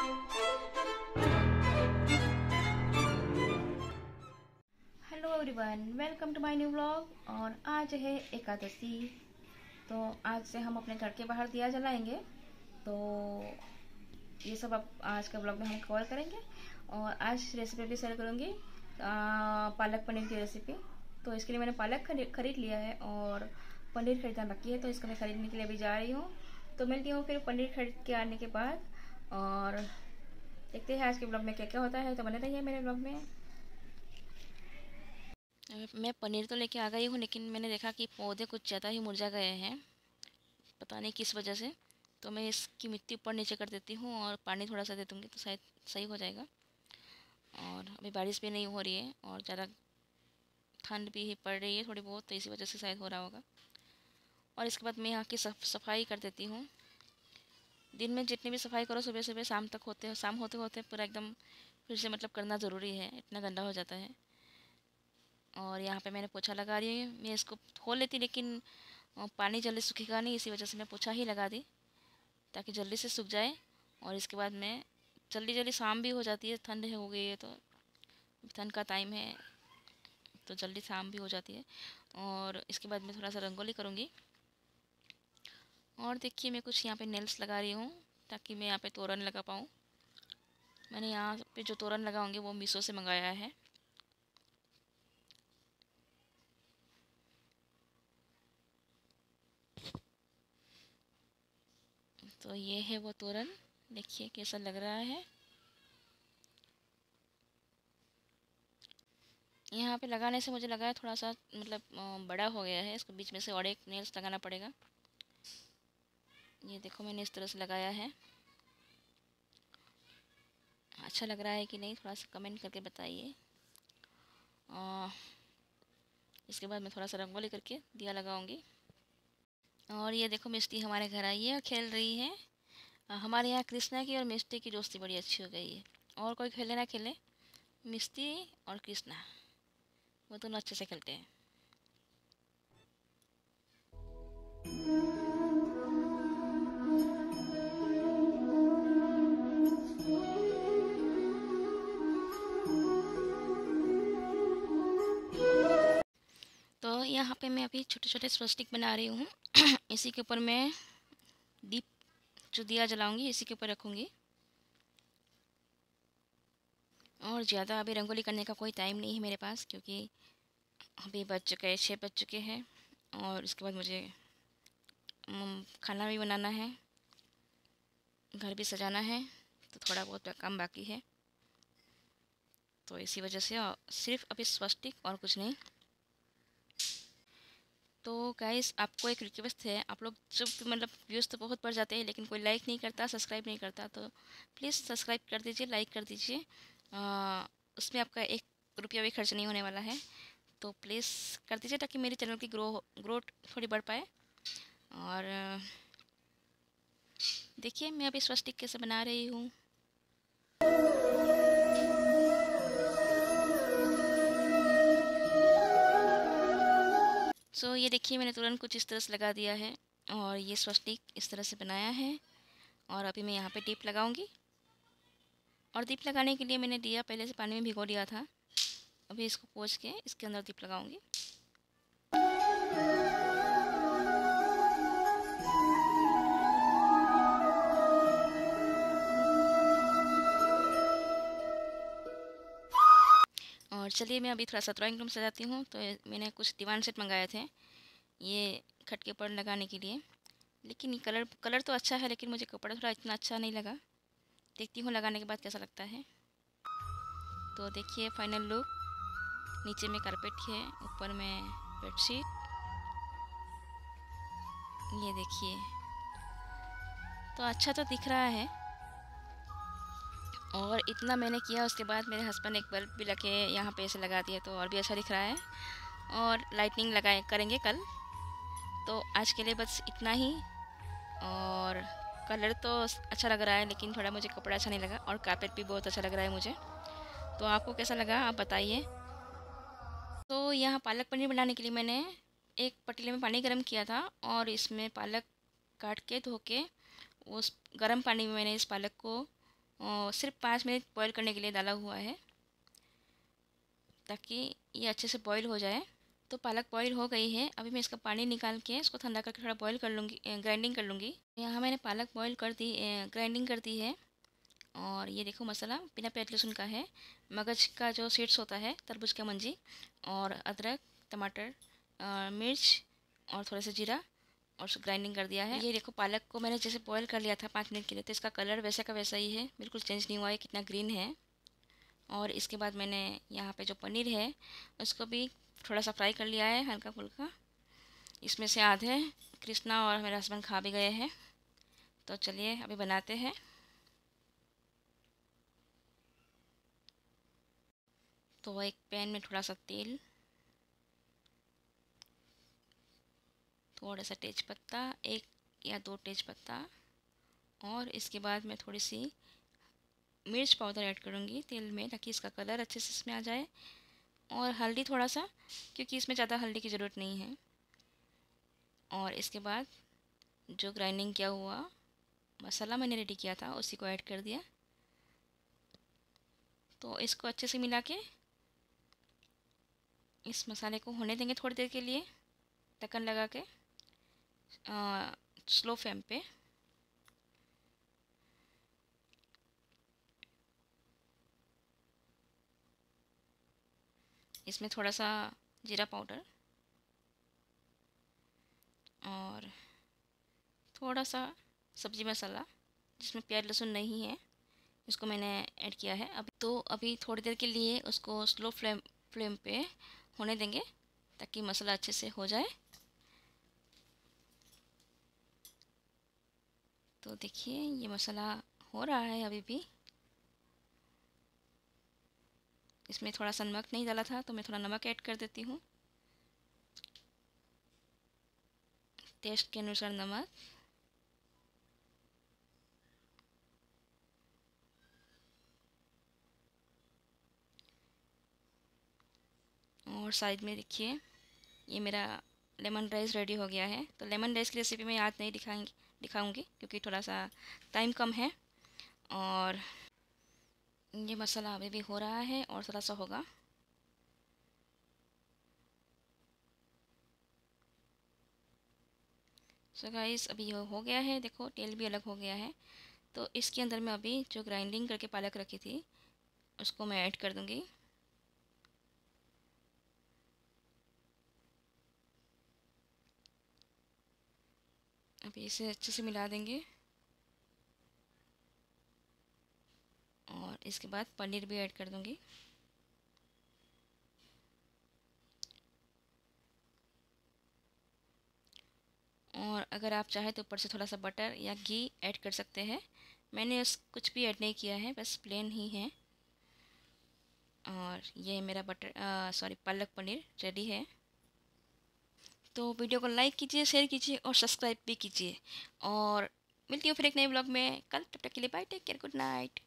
Hello everyone welcome to my new vlog और आज है एकादशी। तो आज से हम अपने घर के बाहर दिया जलाएँगे। तो ये सब अब आज के ब्लॉग में हम कवर करेंगे और आज रेसिपी भी शेयर करूँगी। पालक पनीर की रेसिपी तो इसके लिए मैंने पालक खरीद लिया है और पनीर खरीदना बाकी है तो इसको मैं ख़रीदने के लिए अभी जा रही हूँ। तो मिलती हूँ फिर पनीर खरीद के आने के बाद। और देखते हैं आज के ब्लॉग में क्या क्या होता है तो बने रहिए मेरे ब्लॉग में। मैं पनीर तो लेके आ गई हूँ, लेकिन मैंने देखा कि पौधे कुछ ज़्यादा ही मुरझा गए हैं, पता नहीं किस वजह से। तो मैं इसकी मिट्टी ऊपर नीचे कर देती हूँ और पानी थोड़ा सा दे दूँगी तो शायद सही हो जाएगा। और अभी बारिश भी नहीं हो रही है और ज़्यादा ठंड भी पड़ रही है थोड़ी बहुत तो इसी वजह से शायद हो रहा होगा। और इसके बाद मैं यहाँ की सफ, सफ़ाई कर देती हूँ। दिन में जितनी भी सफ़ाई करो, सुबह सुबह, शाम तक होते हो, शाम होते होते पूरा एकदम फिर से मतलब करना ज़रूरी है, इतना गंदा हो जाता है। और यहाँ पे मैंने पोछा लगा रही हूँ मैं इसको खोल लेती लेकिन पानी जल्दी सूखेगा नहीं, इसी वजह से मैं पोछा ही लगा दी, ताकि जल्दी से सूख जाए। और इसके बाद मैं जल्दी जल्दी शाम भी हो जाती है, ठंड हो गई है तो ठंड का टाइम है तो जल्दी शाम भी हो जाती है। और इसके बाद मैं थोड़ा सा रंगोली करूँगी। और देखिए मैं कुछ यहाँ पे नेल्स लगा रही हूँ, ताकि मैं यहाँ पे तोरण लगा पाऊँ। मैंने यहाँ पे जो तोरण लगाऊँगी वो मीशो से मंगाया है। तो ये है वो तोरण। देखिए कैसा लग रहा है। यहाँ पे लगाने से मुझे लगा है थोड़ा सा मतलब बड़ा हो गया है, इसको बीच में से और एक नेल्स लगाना पड़ेगा। ये देखो मैंने इस तरह से लगाया है। अच्छा लग रहा है कि नहीं, थोड़ा सा कमेंट करके बताइए। इसके बाद मैं थोड़ा सा रंगोली करके दिया लगाऊँगी। और ये देखो मिस्टी हमारे घर आई है और खेल रही है। हमारे यहाँ कृष्णा की और मिस्टी की दोस्ती बड़ी अच्छी हो गई है। और कोई खेले ना खेले, मिस्टी और कृष्णा, वो दोनों अच्छे से खेलते हैं। पे मैं अभी छोटे छोटे स्वस्टिक बना रही हूँ। इसी के ऊपर मैं दीप जो दिया जलाऊँगी, इसी के ऊपर रखूँगी। और ज़्यादा अभी रंगोली करने का कोई टाइम नहीं है मेरे पास, क्योंकि अभी बज चुके हैं छः बज चुके हैं। और उसके बाद मुझे खाना भी बनाना है, घर भी सजाना है तो थोड़ा बहुत काम बाकी है। तो इसी वजह से सिर्फ़ अभी स्वस्तिक और कुछ नहीं। तो गाइस आपको एक रिक्वेस्ट है। आप लोग जब मतलब व्यूज़ तो बहुत बढ़ जाते हैं, लेकिन कोई लाइक नहीं करता सब्सक्राइब नहीं करता तो प्लीज़ सब्सक्राइब कर दीजिए लाइक कर दीजिए। उसमें आपका एक रुपया भी खर्च नहीं होने वाला है। तो प्लीज़ कर दीजिए ताकि मेरे चैनल की ग्रो ग्रोथ थोड़ी बढ़ पाए। और, देखिए, मैं अभी स्वस्तिक कैसे बना रही हूँ। सो so, ये देखिए मैंने तुरंत कुछ इस तरह से लगा दिया है और ये स्वस्तिक इस तरह से बनाया है और अभी मैं यहाँ पे डीप लगाऊँगी। और दीप लगाने के लिए मैंने दिया पहले से पानी में भिगो दिया था। अभी इसको पोछ के इसके अंदर दीप लगाऊँगी। चलिए मैं अभी थोड़ा सा ड्राइंग रूम सजाती हूँ तो मैंने कुछ दीवान सेट मंगाए थे, ये खट के ऊपर लगाने के लिए। लेकिन कलर कलर तो अच्छा है, लेकिन मुझे कपड़ा थोड़ा इतना अच्छा नहीं लगा। देखती हूँ लगाने के बाद कैसा लगता है। तो देखिए फाइनल लुक नीचे में कारपेट है ऊपर में बेडशीट ये देखिए। तो अच्छा तो दिख रहा है। और इतना मैंने किया, उसके बाद मेरे हस्बैंड एक बल्ब भी लगे यहाँ पे ऐसे लगा दिए तो और भी अच्छा दिख रहा है। और लाइटनिंग लगाए, करेंगे कल। तो आज के लिए बस इतना ही। और कलर तो अच्छा लग रहा है, लेकिन थोड़ा मुझे कपड़ा अच्छा नहीं लगा, और कारपेट भी बहुत अच्छा लग रहा है मुझे। तो आपको कैसा लगा, आप बताइए। तो यहाँ पालक पनीर बनाने के लिए मैंने एक पतीले में पानी गर्म किया था, और इसमें पालक काट के, धो के, उस गर्म पानी में मैंने इस पालक को और सिर्फ़ पाँच मिनट बॉईल करने के लिए डाला हुआ है, ताकि ये अच्छे से बॉईल हो जाए। तो पालक बॉईल हो गई है। अभी मैं इसका पानी निकाल के इसको ठंडा करके थोड़ा बॉईल कर लूँगी ग्राइंडिंग कर लूँगी। यहाँ मैंने पालक बॉईल कर दी ग्राइंडिंग कर दी है। और ये देखो मसाला, बिना प्याज लहसुन का है। मगज का जो सीड्स होता है, तरबूज का मंजी और अदरक, टमाटर मिर्च और थोड़ा सा जीरा। और ग्राइंडिंग कर दिया है। ये देखो, पालक को मैंने जैसे बॉईल कर लिया था पाँच मिनट के लिए तो इसका कलर वैसा का वैसा ही है। बिल्कुल चेंज नहीं हुआ है, कितना ग्रीन है। और इसके बाद मैंने यहाँ पे जो पनीर है, उसको भी थोड़ा सा फ्राई कर लिया है, हल्का फुल्का। इसमें से आधे कृष्णा और मेरे हस्बैंड खा भी गए हैं। तो चलिए, अभी बनाते हैं। तो एक पैन में थोड़ा सा तेल। थोड़ा सा तेज पत्ता, एक या दो तेज पत्ता, और इसके बाद मैं थोड़ी सी मिर्च पाउडर ऐड करूँगी तेल में ताकि इसका कलर अच्छे से इसमें आ जाए, और हल्दी थोड़ा सा, क्योंकि इसमें ज़्यादा हल्दी की ज़रूरत नहीं है। और इसके बाद जो ग्राइंडिंग किया हुआ मसाला मैंने रेडी किया था, उसी को ऐड कर दिया। तो इसको अच्छे से मिला के इस मसाले को होने देंगे थोड़ी देर के लिए, ढक्कन लगा के। स्लो फ्लेम पे। इसमें थोड़ा सा जीरा पाउडर और थोड़ा सा सब्ज़ी मसाला, जिसमें प्याज लहसुन नहीं है, इसको मैंने ऐड किया है। अब तो अभी थोड़ी देर के लिए उसको स्लो फ्लेम फ्लेम पे होने देंगे, ताकि मसाला अच्छे से हो जाए। तो देखिए, ये मसाला हो रहा है अभी भी। इसमें थोड़ा सा नमक नहीं डाला था तो मैं थोड़ा नमक ऐड कर देती हूँ। टेस्ट के अनुसार नमक। और साइड में देखिए, ये मेरा लेमन राइस रेडी हो गया है। तो लेमन राइस की रेसिपी मैं आज नहीं दिखाएँगी। दिखाऊँगी, क्योंकि थोड़ा सा टाइम कम है। और ये मसाला अभी भी हो रहा है और थोड़ा सा होगा। सो so गाइस अभी ये हो गया है। देखो, तेल भी अलग हो गया है। तो इसके अंदर मैं अभी जो ग्राइंडिंग करके पालक रखी थी, उसको मैं ऐड कर दूँगी। अभी इसे अच्छे से मिला देंगे। और इसके बाद पनीर भी ऐड कर दूँगी। और अगर आप चाहें तो ऊपर से थोड़ा सा बटर या घी ऐड कर सकते हैं। मैंने उस कुछ भी ऐड नहीं किया है, बस प्लेन ही है। और ये मेरा butter sorry, palak paneer ready है। तो वीडियो को लाइक कीजिए, शेयर कीजिए और सब्सक्राइब भी कीजिए। और मिलती हूँ फिर एक नए ब्लॉग में। कल तब तक के लिए bye take care good night